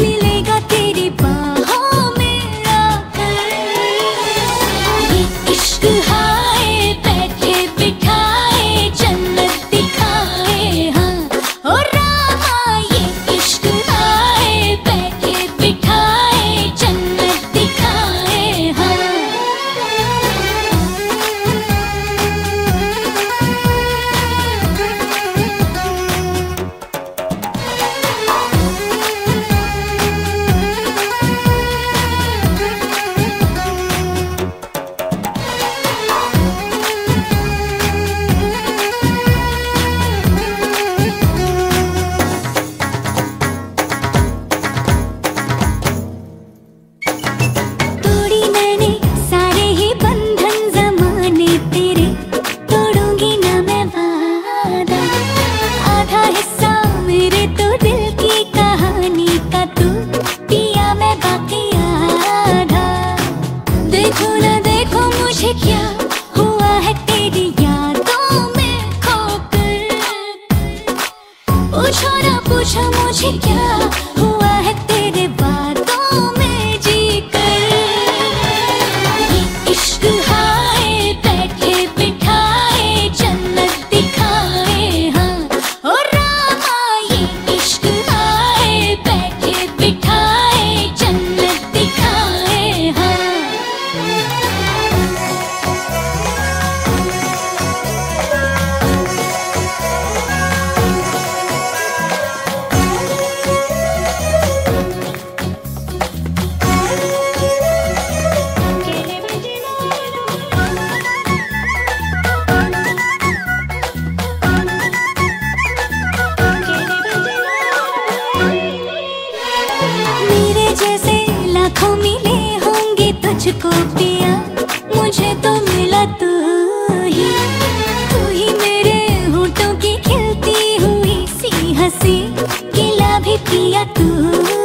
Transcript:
मिले देखो मुझे क्या हुआ है तेरी यादों में खोकर। पूछो मुझे क्या मुझको पिया, मुझे तो मिला तू ही। तू ही मेरे होठों की खिलती हुई सी हँसी गिला भी पिया तू।